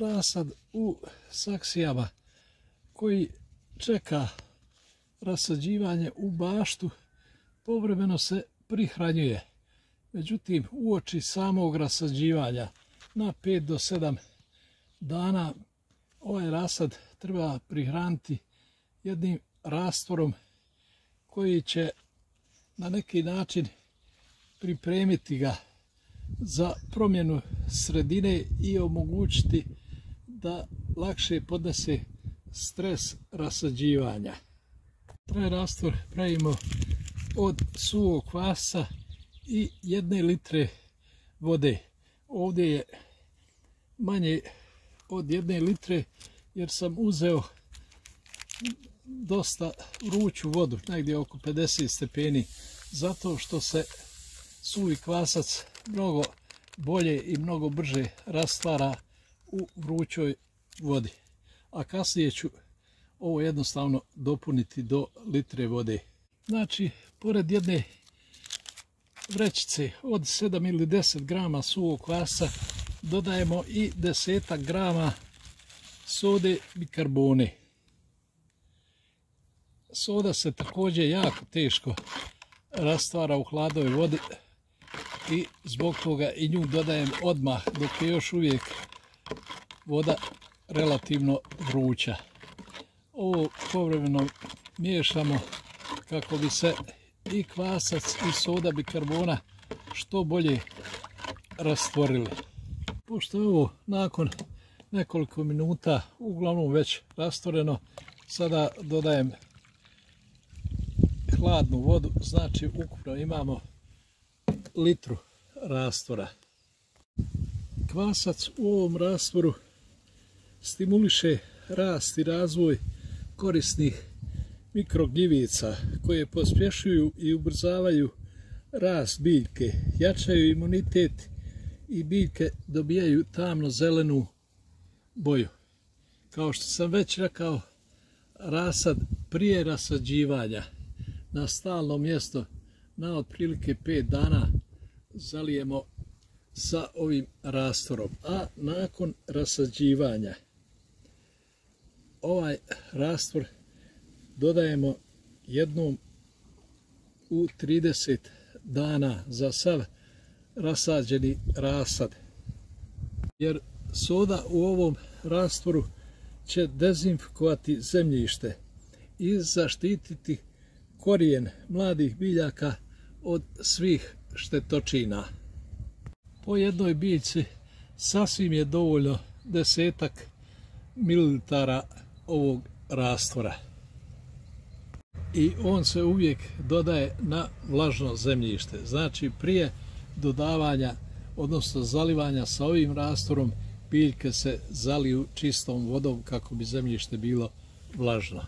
rasad u saksijama koji čeka rasađivanje u baštu, povremeno se prihranjuje. Međutim, uoči samog rasađivanja na 5 do 7 dana ovaj rasad treba prihraniti jednim rastvorom koji će na neki način pripremiti ga za promjenu sredine i omogućiti da lakše podnese stres rasađivanja. Taj rastvor pravimo od suvog kvasa i jedne litre vode. Ovdje je manje od jedne litre jer sam uzeo dosta vruću vodu, negdje oko 50 stepeni, zato što se suvi kvasac mnogo bolje i mnogo brže rastvara u vrućoj vodi. A kasnije ću ovo jednostavno dopuniti do litre vode. Znači, pored jedne vrećice od 7 ili 10 grama suvog kvasa dodajemo i desetak grama sode bikarbone. Soda se također jako teško rastvara u hladoj vodi i zbog toga i nju dodajem odmah dok je još uvijek voda relativno vruća. Ovo povremeno miješamo kako bi se i kvasac i soda bikarbona što bolje rastvorili. Pošto je ovo nakon nekoliko minuta uglavnom već rastvoreno, sada dodajem hladnu vodu, znači ukupno imamo litru rastvora. Kvasac u ovom rastvoru stimuliše rast i razvoj korisnih mikrogljivica koje pospješuju i ubrzavaju rast biljke, jačaju imunitet i biljke dobijaju tamno zelenu boju. Kao što sam već rekao, rasad prije rasađivanja na stalno mjesto na otprilike 5 dana zalijemo sa ovim rastorom. A nakon rasađivanja ovaj rastvor dodajemo jednom u 30 dana za sav rasađeni rasad. Jer soda u ovom rastvoru će dezinfikovati zemljište i zaštititi korijen mladih biljaka od svih štetočina. Po jednoj biljci sasvim je dovoljno desetak mililitara ovog rastvora. I on se uvijek dodaje na vlažno zemljište. Znači prije dodavanja, odnosno zalivanja sa ovim rastvorom, biljke se zaliju čistom vodom kako bi zemljište bilo vlažno.